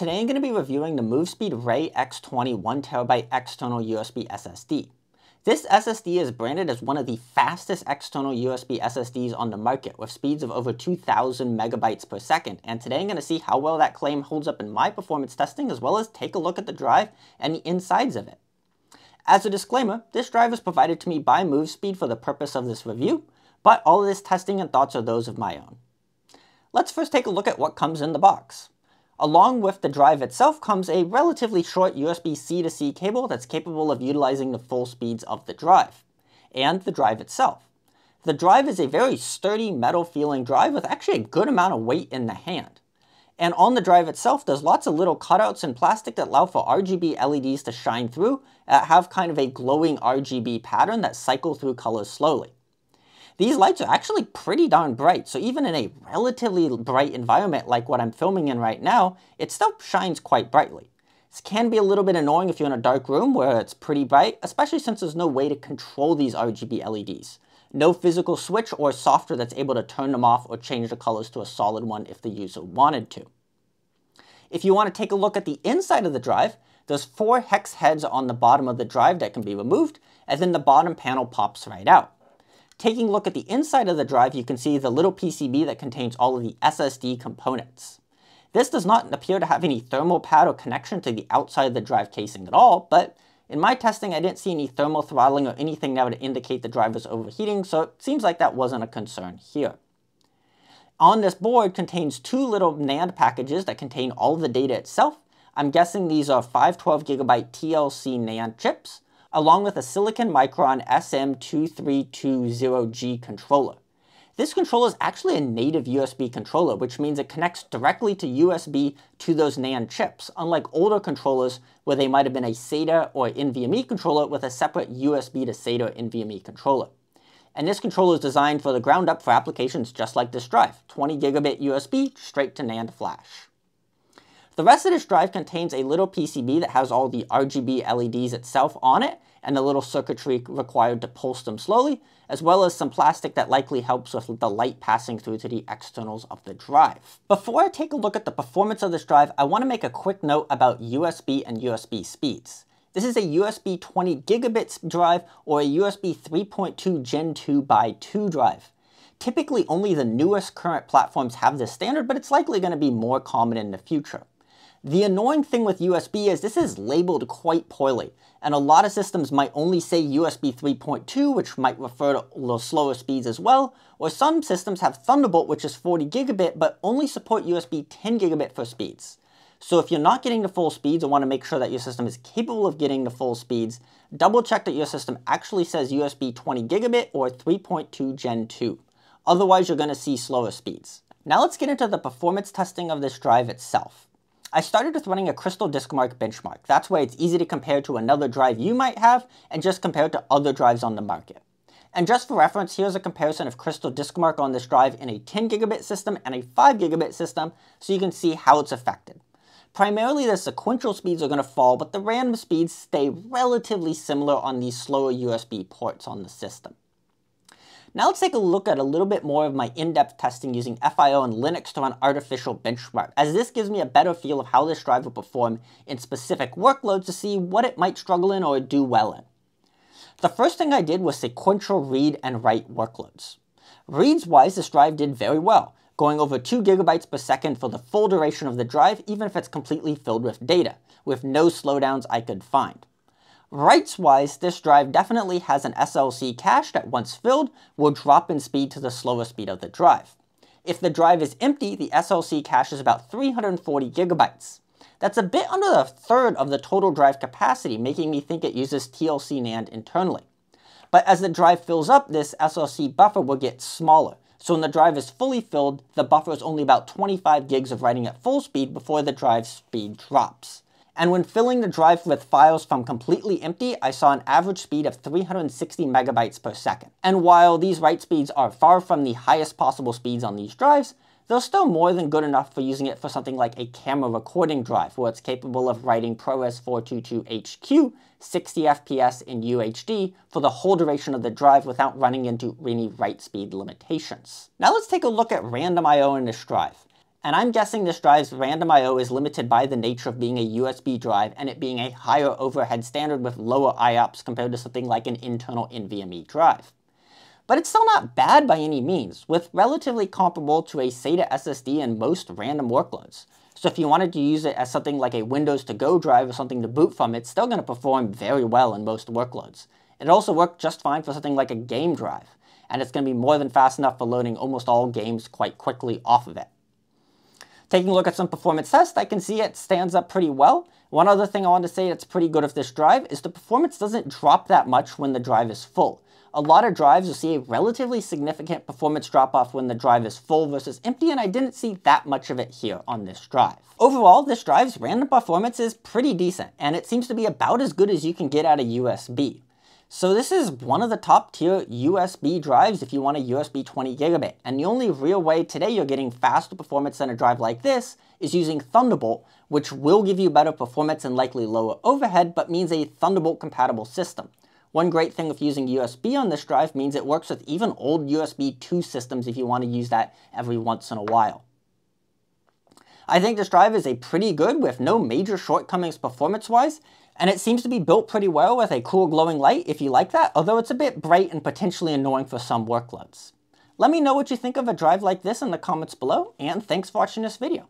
Today I'm going to be reviewing the MoveSpeed Ray X20 1TB external USB SSD. This SSD is branded as one of the fastest external USB SSDs on the market with speeds of over 2000 megabytes per second and today I'm going to see how well that claim holds up in my performance testing as well as take a look at the drive and the insides of it. As a disclaimer, this drive was provided to me by MoveSpeed for the purpose of this review, but all of this testing and thoughts are those of my own. Let's first take a look at what comes in the box. Along with the drive itself comes a relatively short USB-C to C cable that's capable of utilizing the full speeds of the drive, and the drive itself. The drive is a very sturdy metal feeling drive with actually a good amount of weight in the hand. And on the drive itself, there's lots of little cutouts in plastic that allow for RGB LEDs to shine through, that have kind of a glowing RGB pattern that cycle through colors slowly. These lights are actually pretty darn bright, so even in a relatively bright environment like what I'm filming in right now, it still shines quite brightly. This can be a little bit annoying if you're in a dark room where it's pretty bright, especially since there's no way to control these RGB LEDs. No physical switch or software that's able to turn them off or change the colors to a solid one if the user wanted to. If you want to take a look at the inside of the drive, there's four hex heads on the bottom of the drive that can be removed, and then the bottom panel pops right out. Taking a look at the inside of the drive, you can see the little PCB that contains all of the SSD components. This does not appear to have any thermal pad or connection to the outside of the drive casing at all, but in my testing I didn't see any thermal throttling or anything that would indicate the drive was overheating, so it seems like that wasn't a concern here. On this board contains two little NAND packages that contain all of the data itself. I'm guessing these are 512GB TLC NAND chips, along with a Silicon Motion SM2320G controller. This controller is actually a native USB controller, which means it connects directly to USB to those NAND chips, unlike older controllers where they might have been a SATA or NVMe controller with a separate USB to SATA NVMe controller. And this controller is designed for the ground up for applications just like this drive, 20 gigabit USB straight to NAND flash. The rest of this drive contains a little PCB that has all the RGB LEDs itself on it and the little circuitry required to pulse them slowly, as well as some plastic that likely helps with the light passing through to the externals of the drive. Before I take a look at the performance of this drive, I want to make a quick note about USB and USB speeds. This is a USB 20 gigabits drive or a USB 3.2 Gen 2 by 2 drive. Typically only the newest current platforms have this standard, but it's likely going to be more common in the future. The annoying thing with USB is this is labeled quite poorly, and a lot of systems might only say USB 3.2, which might refer to the slower speeds as well, or some systems have Thunderbolt, which is 40 gigabit, but only support USB 10 gigabit for speeds. So if you're not getting the full speeds and want to make sure that your system is capable of getting the full speeds, double check that your system actually says USB 20 gigabit or 3.2 Gen 2. Otherwise, you're going to see slower speeds. Now let's get into the performance testing of this drive itself. I started with running a Crystal DiskMark benchmark. That's why it's easy to compare to another drive you might have and just compare to other drives on the market. And just for reference, here's a comparison of Crystal DiskMark on this drive in a 10 gigabit system and a 5 gigabit system so you can see how it's affected. Primarily the sequential speeds are going to fall, but the random speeds stay relatively similar on these slower USB ports on the system. Now let's take a look at a little bit more of my in-depth testing using FIO and Linux to run artificial benchmark, as this gives me a better feel of how this drive will perform in specific workloads to see what it might struggle in or do well in. The first thing I did was sequential read and write workloads. Reads-wise, this drive did very well, going over 2 gigabytes per second for the full duration of the drive, even if it's completely filled with data, with no slowdowns I could find. Writes-wise, this drive definitely has an SLC cache that once filled will drop in speed to the slower speed of the drive. If the drive is empty, the SLC cache is about 340 gigabytes. That's a bit under a third of the total drive capacity, making me think it uses TLC NAND internally. But as the drive fills up, this SLC buffer will get smaller. So when the drive is fully filled, the buffer is only about 25 gigs of writing at full speed before the drive speed drops. And when filling the drive with files from completely empty, I saw an average speed of 360 megabytes per second. And while these write speeds are far from the highest possible speeds on these drives, they're still more than good enough for using it for something like a camera recording drive, where it's capable of writing ProRes 422HQ 60 FPS in UHD for the whole duration of the drive without running into any write speed limitations. Now let's take a look at random I.O. in this drive. And I'm guessing this drive's random I.O. is limited by the nature of being a USB drive and it being a higher overhead standard with lower IOPS compared to something like an internal NVMe drive. But it's still not bad by any means, with relatively comparable to a SATA SSD in most random workloads. So if you wanted to use it as something like a Windows to go drive or something to boot from, it's still going to perform very well in most workloads. It also worked just fine for something like a game drive, and it's going to be more than fast enough for loading almost all games quite quickly off of it. Taking a look at some performance tests, I can see it stands up pretty well. One other thing I want to say that's pretty good of this drive is the performance doesn't drop that much when the drive is full. A lot of drives will see a relatively significant performance drop-off when the drive is full versus empty, and I didn't see that much of it here on this drive. Overall, this drive's random performance is pretty decent, and it seems to be about as good as you can get out of USB. So this is one of the top tier USB drives if you want a USB 20 gigabit. And the only real way today you're getting faster performance than a drive like this is using Thunderbolt, which will give you better performance and likely lower overhead, but means a Thunderbolt compatible system. One great thing with using USB on this drive means it works with even old USB 2 systems if you want to use that every once in a while. I think this drive is a pretty good with no major shortcomings performance-wise, and it seems to be built pretty well with a cool glowing light if you like that, although it's a bit bright and potentially annoying for some workloads. Let me know what you think of a drive like this in the comments below, and thanks for watching this video.